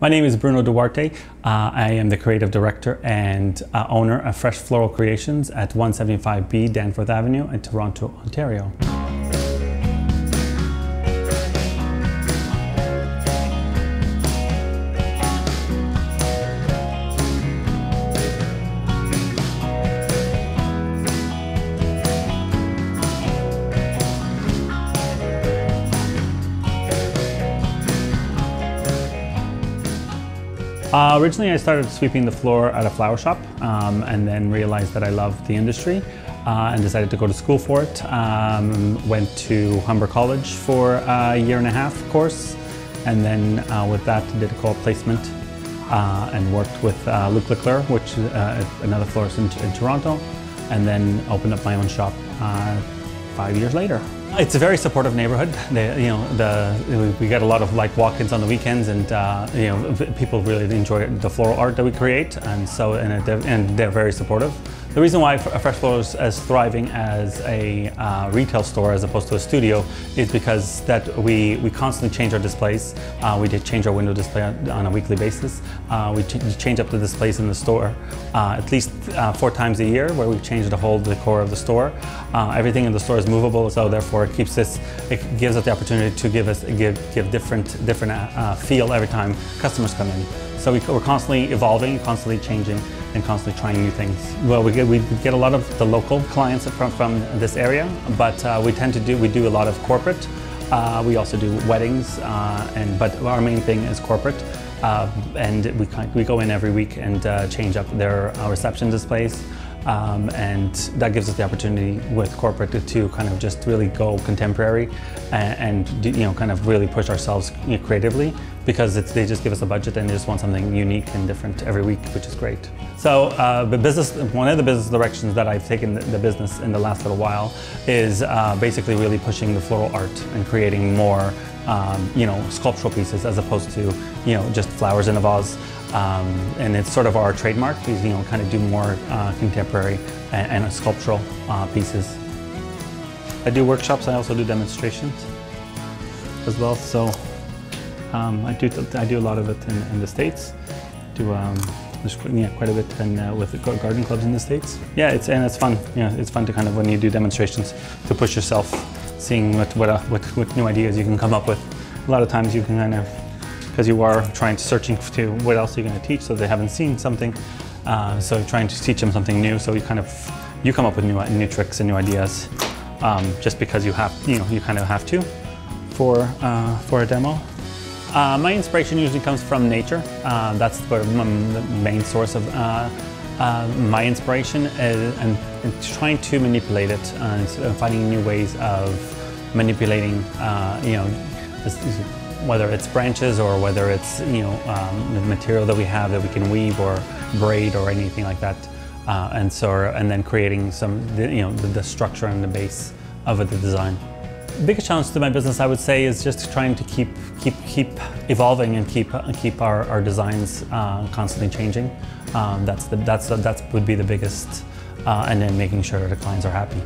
My name is Bruno Duarte. Uh, I am the creative director and uh, owner of Fresh Floral Creations at 175B Danforth Avenue in Toronto, Ontario. Uh, originally, I started sweeping the floor at a flower shop um, and then realized that I loved the industry uh, and decided to go to school for it. Um, went to Humber College for a year and a half course and then uh, with that did a co-placement uh, and worked with uh, Luc Leclerc, which is uh, another florist in, in, Toronto, and then opened up my own shop five years later. It's a very supportive neighborhood. They, you know, the, we get a lot of like walk-ins on the weekends, and uh, you know, people really enjoy the floral art that we create, and so and, it, and they're very supportive. The reason why Fresh Florals is as thriving as a uh, retail store as opposed to a studio is because that we, we constantly change our displays. Uh, we did change our window display on a weekly basis. Uh, we ch change up the displays in the store uh, at least uh, four times a year where we change the whole decor of the store. Uh, everything in the store is movable, so therefore it keeps this, it gives us the opportunity to give us give, give different, different feel every time customers come in. So we, we, are constantly evolving, constantly changing and constantly trying new things. Well, we get, we get a lot of the local clients from, from this area, but uh, we tend to do, we do a lot of corporate. Uh, we also do weddings, uh, and but our main thing is corporate. Uh, and we, we go in every week and uh, change up their uh, reception displays. Um, and that gives us the opportunity with corporate to, kind of just really go contemporary and, and, you know kind of really push ourselves creatively because they just give us a budget and they just want something unique and different every week, which is great. So uh, the business, one of the business directions that I've taken the, business in the last little while is uh, basically really pushing the floral art and creating more um, you know, sculptural pieces as opposed to, you know, just flowers in a vase. Um, and it's sort of our trademark, we, you know, kind of do more uh, contemporary and, and sculptural uh, pieces. I do workshops, I also do demonstrations as well. So um, I do I do a lot of it in, in the States. Do um, there's yeah, quite a bit in, uh, with the garden clubs in the States. Yeah, it's and it's fun. Yeah, it's fun to kind of when you do demonstrations to push yourself, seeing what what, uh, what, what new ideas you can come up with. A lot of times you can kind of because you are trying to searching to what else you're going to teach, so they haven't seen something. Uh, so trying to teach them something new, so you kind of you come up with new new tricks and new ideas, um, just because you have you know you kind of have to for uh, for a demo. Uh, my inspiration usually comes from nature. Uh, that's the main source of uh, uh, my inspiration, is, and, and, trying to manipulate it and finding new ways of manipulating, you know, whether it's branches or whether it's you know um, the material that we have that we can weave or braid or anything like that, uh, and so and then creating some you know the, the structure and the base of the design. Biggest challenge to my business, I would say, is just trying to keep keep keep evolving and keep keep our, our designs uh, constantly changing. Um, that's the that's that's would be the biggest, uh, and then making sure the clients are happy.